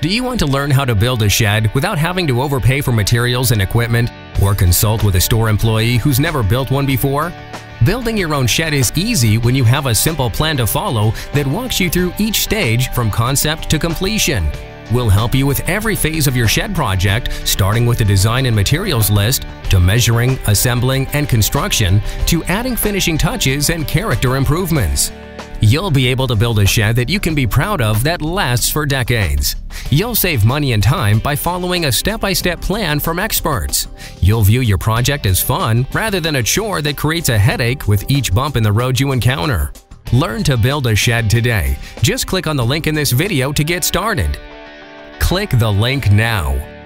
Do you want to learn how to build a shed without having to overpay for materials and equipment? Or consult with a store employee who's never built one before? Building your own shed is easy when you have a simple plan to follow that walks you through each stage from concept to completion. We'll help you with every phase of your shed project, starting with the design and materials list, to measuring, assembling, and construction, to adding finishing touches and character improvements. You'll be able to build a shed that you can be proud of that lasts for decades. You'll save money and time by following a step-by-step plan from experts. You'll view your project as fun rather than a chore that creates a headache with each bump in the road you encounter. Learn to build a shed today. Just click on the link in this video to get started. Click the link now.